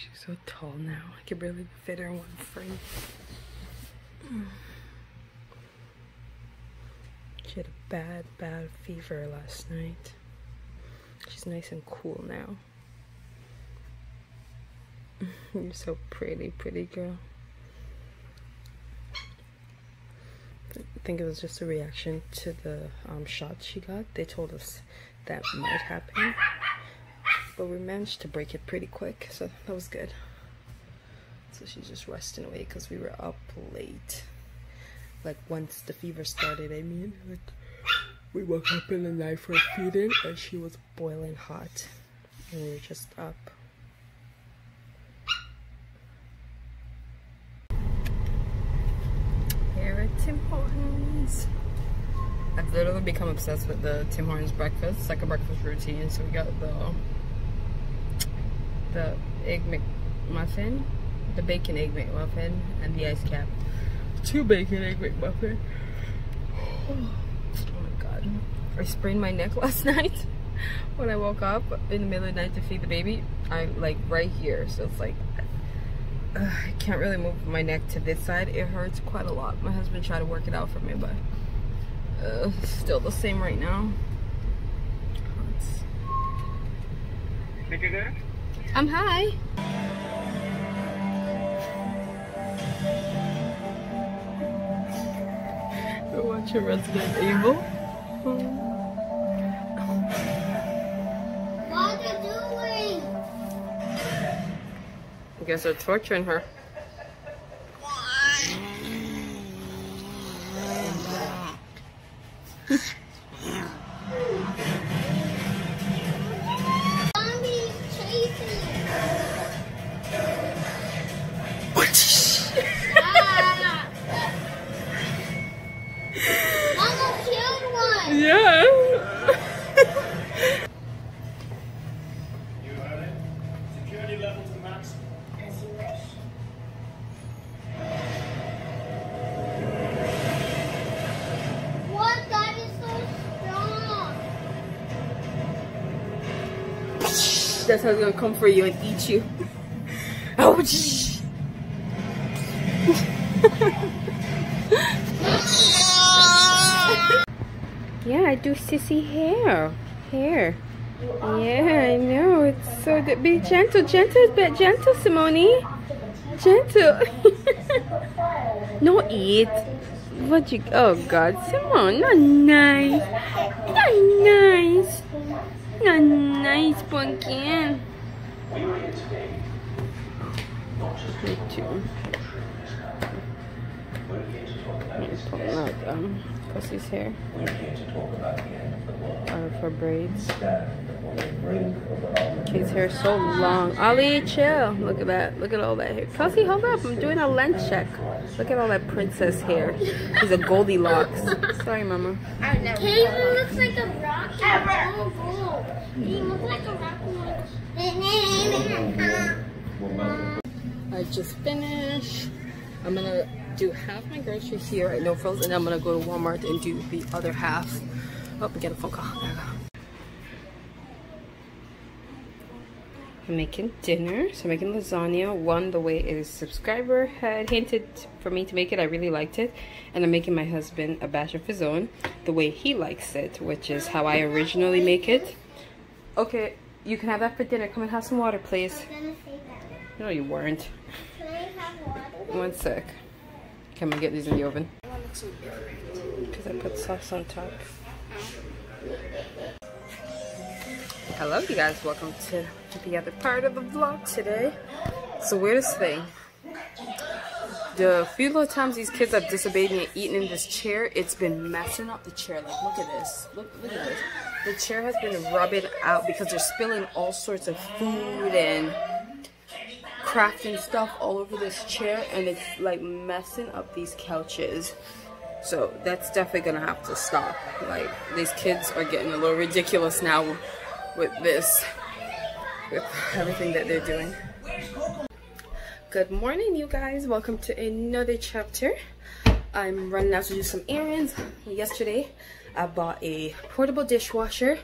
She's so tall now. I could barely fit her in one frame. She had a bad, bad fever last night. She's nice and cool now. You're so pretty, pretty girl. I think it was just a reaction to the um, shot she got. They told us that might happen. But we managed to break it pretty quick, so that was good. So she's just resting away because we were up late. Like once the fever started, I mean. Like, we woke up in the night for feeding and she was boiling hot. And we were just up. Here at Tim Hortons. I've literally become obsessed with the Tim Hortons breakfast. A breakfast routine. So we got the the egg McMuffin, the bacon egg McMuffin, and the ice cap. Two bacon egg McMuffin. Oh my god. I sprained my neck last night when I woke up in the middle of the night to feed the baby. I'm like right here, so it's like uh, I can't really move my neck to this side. It hurts quite a lot. My husband tried to work it out for me, but uh, still the same right now. Hurts. Think you're there? I'm high. We're watching Resident Evil. What are you doing? I guess they're torturing her. Zombies That's how it's gonna come for you and eat you. Gee. yeah, I do sissy hair. Hair. Yeah, I know. It's so good. Be gentle, gentle, bit gentle, Simone. Gentle. no eat. What you? Oh God, Simone, not nice. Not nice. Not nice, pumpkin. Me too. Pulling out um, Pussy's hair. Out of her braids. His hair so long. Ali, chill. Look at that. Look at all that hair. Pussy, hold up. I'm doing a lens check. Look at all that princess hair. He's a Goldilocks. Sorry, Mama. Caleb looks like a rock. Oh, cool. He looks like a rock. I just finished. I'm gonna do half my grocery here at No Frills, and I'm gonna go to Walmart and do the other half. Oh, we get a phone call. There we go. I'm making dinner. So I'm making lasagna. One, the way a subscriber had hinted for me to make it. I really liked it. And I'm making my husband a batch of his own, the way he likes it, which is how I originally make it. Okay, you can have that for dinner. Come and have some water, please. I'm gonna say that. No, you weren't. Can I have water? One sec. Can we get these in the oven? Because I put sauce on top. Hello, you guys. Welcome to the other part of the vlog today. So, weirdest thing. The few little times these kids have disobeyed me and eaten in this chair, it's been messing up the chair. Like, look at this. Look, look at this. The chair has been rubbing out because they're spilling all sorts of food and crafting stuff all over this chair and it's like messing up these couches so that's definitely gonna have to stop like these kids are getting a little ridiculous now with this with everything that they're doing good morning you guys welcome to another chapter i'm running out to do some errands yesterday i bought a portable dishwasher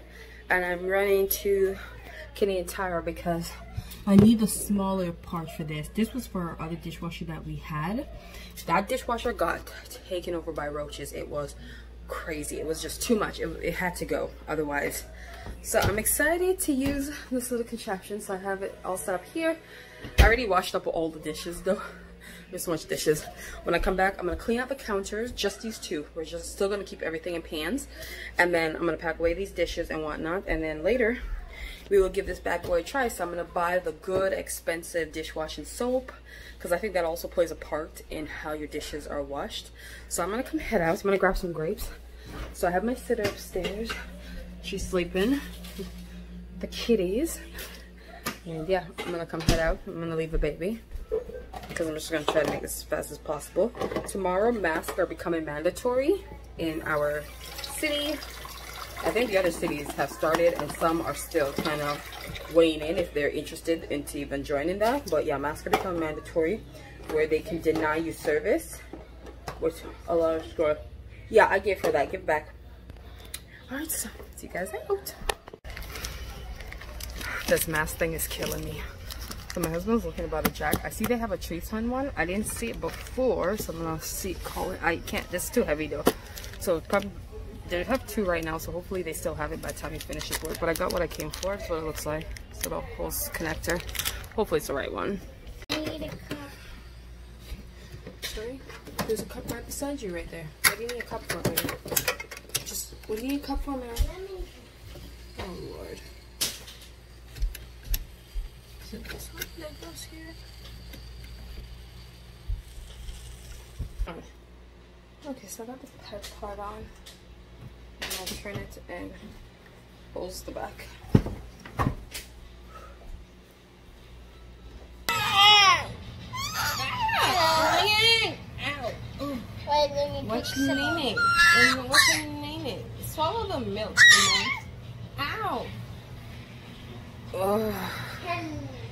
and i'm running to canadian tire because I need the smaller part for this. This was for our other dishwasher that we had. That dishwasher got taken over by roaches. It was crazy. It was just too much. It, it had to go otherwise. So I'm excited to use this little contraption. So I have it all set up here. I already washed up all the dishes though. There's so much dishes. When I come back, I'm gonna clean out the counters, just these two. We're just still gonna keep everything in pans. And then I'm gonna pack away these dishes and whatnot. And then later, we will give this bad boy a try. So I'm gonna buy the good, expensive dishwashing soap because I think that also plays a part in how your dishes are washed. So I'm gonna come head out. I'm gonna grab some grapes. So I have my sitter upstairs. She's sleeping. The kitties. And yeah, I'm gonna come head out. I'm gonna leave the baby because I'm just gonna try to make this as fast as possible. Tomorrow, masks are becoming mandatory in our city. I think the other cities have started and some are still kind of weighing in if they're interested into even joining that. But yeah, masks are becoming mandatory where they can deny you service, which a lot of store. Yeah, I gave her that. Give back. All right, so see you guys out. This mask thing is killing me. So my husband's looking about a jack. I see they have a tree sun one. I didn't see it before, so I'm gonna see call it. I can't. This is too heavy though. So probably they have two right now, so hopefully they still have it by the time he finishes work. But I got what I came for. That's what it looks like. This little hose connector. Hopefully it's the right one. I need a cup. Sorry? There's a cup right beside you right there. What do you need a cup for, baby? Just, what do you need a cup for, man? Oh, Lord. Is it this one that goes here? Alright. Okay, so I got the pet part on. And turn it and pulls the back. Wait, let me What pick can you some name it? What can you name it? Swallow the milk, you know? Ow! Ugh.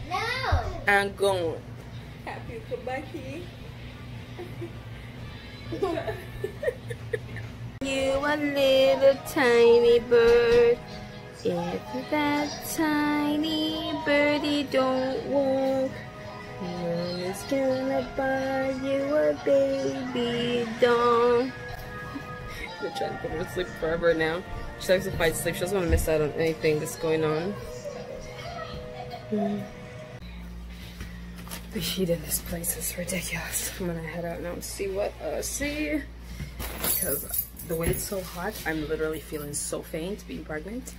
No. I'm going. Happy Kabaki. you a little tiny bird. If that tiny birdie don't walk, one's gonna buy you a baby doll. They're trying to put her to sleep forever now. She likes to fight sleep. She doesn't want to miss out on anything that's going on. The heat in this place is ridiculous. I'm gonna head out now and see what I see. Because the way it's so hot, I'm literally feeling so faint being pregnant.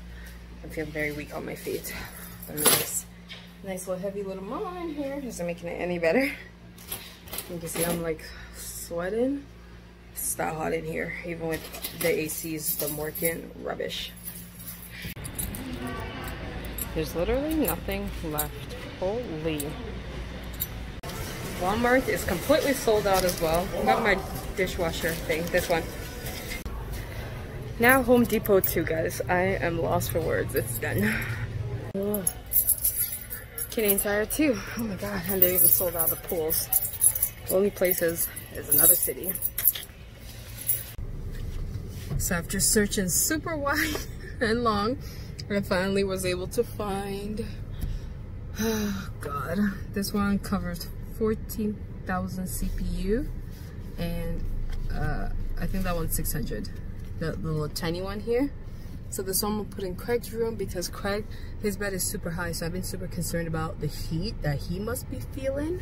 I'm feeling very weak on my feet. But nice, nice little heavy little mama in here. Isn't making it any better. You can see I'm like sweating. It's that hot in here. Even with the ACs, the working rubbish. There's literally nothing left. Holy. Walmart is completely sold out as well. I got my dishwasher thing, this one. Now Home Depot too, guys. I am lost for words. It's done. Oh. Canadian Tire too. Oh my god, and they even sold out the pools. The only places is another city. So after searching super wide and long, I finally was able to find, oh god, this one covers 14,000 BTU and uh, I think that one's 600, the, little tiny one here. So this one we'll put in Craig's room because Craig, his bed is super high so I've been super concerned about the heat that he must be feeling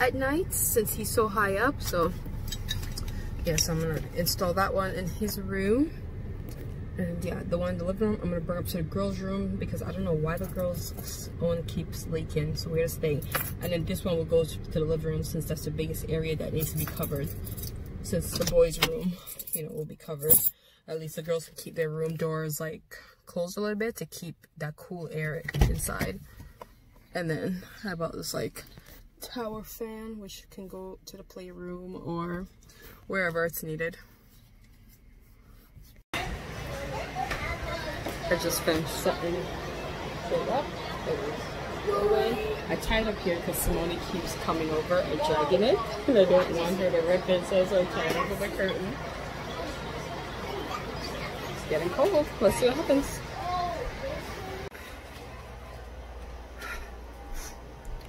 at night since he's so high up. So yes, I'm gonna install that one in his room. And yeah, the one in the living room, I'm gonna bring up to the girls' room because I don't know why the girls' one keeps leaking. So weirdest thing. And then this one will go to the living room since that's the biggest area that needs to be covered. Since the boys' room, you know, will be covered. At least the girls can keep their room doors like closed a little bit to keep that cool air inside. And then I bought this like tower fan, which can go to the playroom or wherever it's needed. I just finished setting it up. I tied it up here because Simone keeps coming over and dragging it. And I don't want her to rip it, so I tied up with a curtain. Getting cold. Let's see what happens.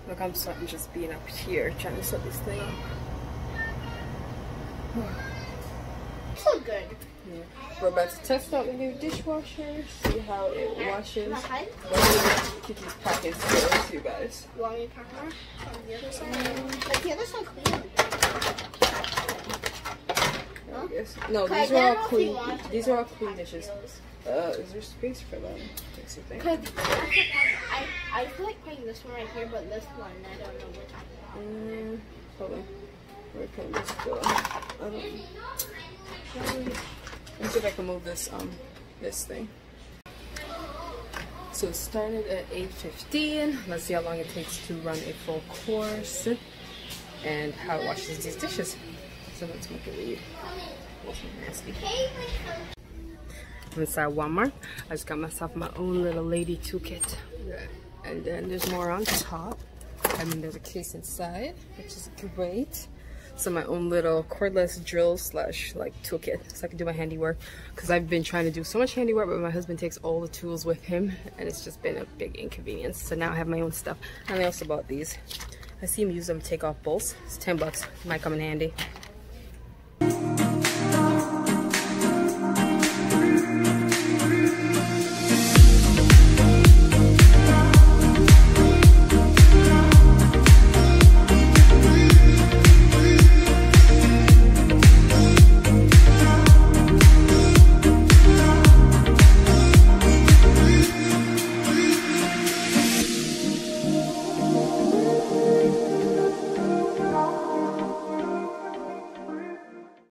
Look, I'm starting just being up here trying to set this thing up. So good. Yeah. We're about to test out the new dishwasher, see how it washes. Let me these packets for you guys. You want me to pack more on the other side? Like the other side clean. Guess. No, these are all don't know if clean. These are all clean dishes. Uh, is there space for them? Makes you think. Cause I, I feel like putting this one right here, but this one I don't know which. Mm, hold on. Where can this go? I don't. know. Let me see if I can move this um this thing. So it started at 8.15. Let's see how long it takes to run a full course and how it washes these dishes. So let's make it read. Inside Walmart. I just got myself my own little lady toolkit. And then there's more on top. I mean, there's a case inside, which is great. So my own little cordless drill slash like toolkit, so I can do my handiwork. Because I've been trying to do so much handiwork, but my husband takes all the tools with him, and it's just been a big inconvenience. So now I have my own stuff. And I also bought these. I see him use them to take off bolts. It's 10 bucks. Might come in handy.